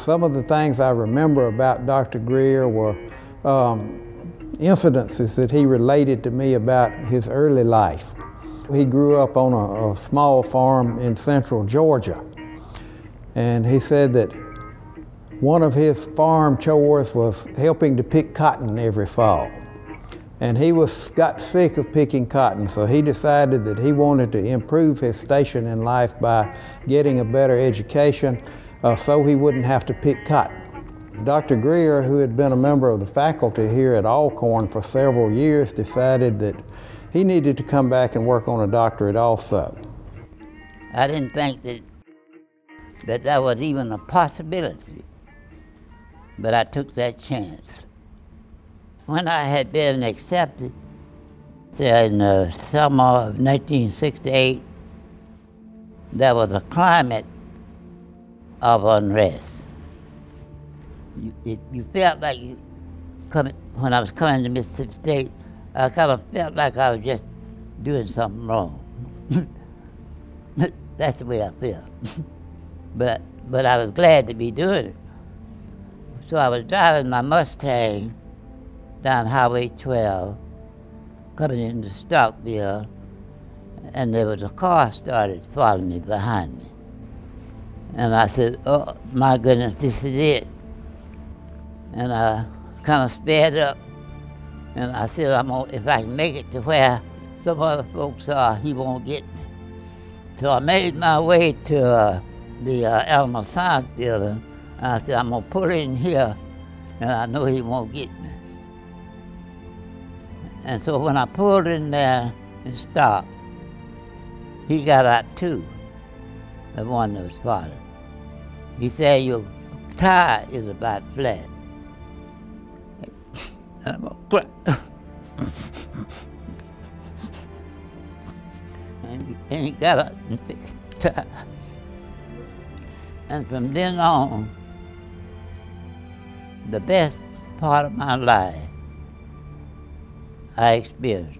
Some of the things I remember about Dr. Grier were um, incidences that he related to me about his early life. He grew up on a, a small farm in central Georgia. And he said that one of his farm chores was helping to pick cotton every fall. And he was got sick of picking cotton, so he decided that he wanted to improve his station in life by getting a better education uh, so he wouldn't have to pick cotton. Dr. Grier, who had been a member of the faculty here at Alcorn for several years, decided that he needed to come back and work on a doctorate also. I didn't think that that, that was even a possibility, but I took that chance. When I had been accepted in the summer of 1968, there was a climate of unrest. You, it, you felt like you coming, when I was coming to Mississippi State, I kind of felt like I was just doing something wrong. That's the way I felt. but, but I was glad to be doing it. So I was driving my Mustang down Highway 12, coming into Starkville, and there was a car started following me behind me. And I said, oh my goodness, this is it. And I kind of sped up and I said, I'm gonna, if I can make it to where some other folks are, he won't get me. So I made my way to uh, the uh, Alamo Science Building. And I said, I'm gonna pull in here and I know he won't get me. And so when I pulled in there and stopped, he got out too, the one was following. He said, your tie is about flat. And I'm gonna and, he, and he got up and fixed the tire. And from then on, the best part of my life I experienced.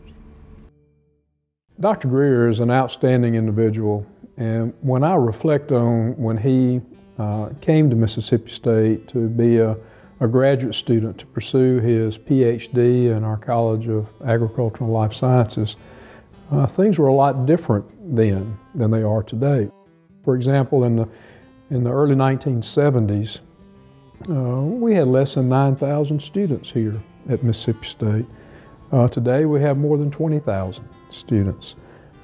Dr. Grier is an outstanding individual, and when I reflect on when he uh, came to Mississippi State to be a, a, graduate student to pursue his PhD in our College of Agricultural Life Sciences, uh, things were a lot different then than they are today. For example, in the, in the early 1970s, uh, we had less than 9,000 students here at Mississippi State. Uh, today we have more than 20,000 students.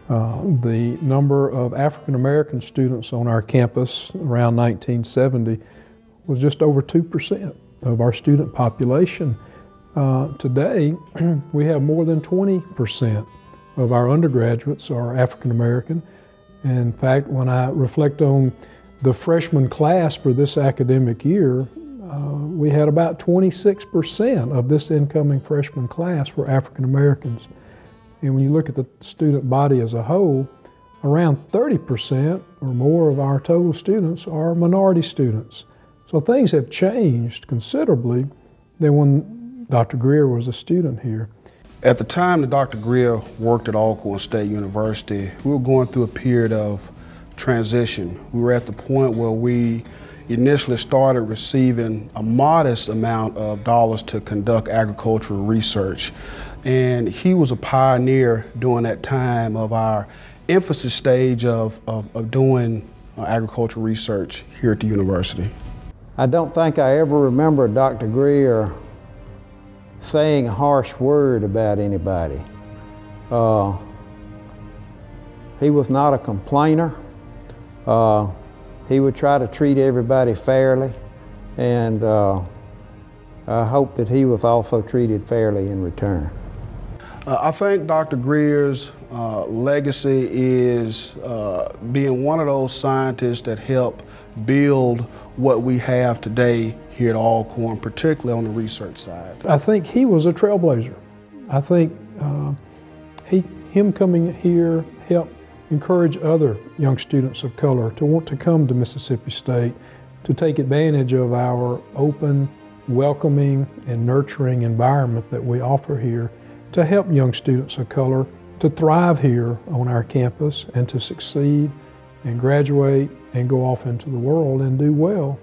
Uh, the number of African American students on our campus around 1970 was just over 2% of our student population. Uh, today, we have more than 20% of our undergraduates are African American. In fact, when I reflect on the freshman class for this academic year, uh, we had about 26% of this incoming freshman class were African Americans. And when you look at the student body as a whole, around 30% or more of our total students are minority students. So things have changed considerably than when Dr. Grier was a student here. At the time that Dr. Grier worked at Alcorn State University, we were going through a period of transition. We were at the point where we initially started receiving a modest amount of dollars to conduct agricultural research. And he was a pioneer during that time of our emphasis stage of, of, of doing uh, agricultural research here at the university. I don't think I ever remember Dr. Grier saying a harsh word about anybody. Uh, he was not a complainer. Uh, he would try to treat everybody fairly, and uh, I hope that he was also treated fairly in return. Uh, I think Dr. Grier's uh, legacy is uh, being one of those scientists that helped build what we have today here at Alcorn, particularly on the research side. I think he was a trailblazer. I think uh, he, him coming here helped encourage other young students of color to want to come to Mississippi State to take advantage of our open, welcoming, and nurturing environment that we offer here to help young students of color to thrive here on our campus and to succeed and graduate and go off into the world and do well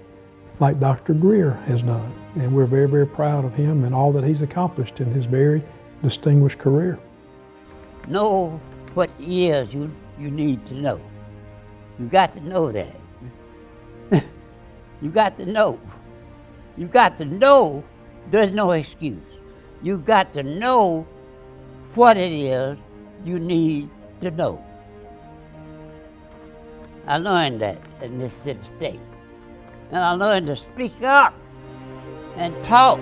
like Dr. Grier has done. And we're very, very proud of him and all that he's accomplished in his very distinguished career. Know what years you, you need to know. You got to know that. you got to know. You got to know there's no excuse. You got to know what it is you need to know. I learned that in Mississippi State. And I learned to speak up and talk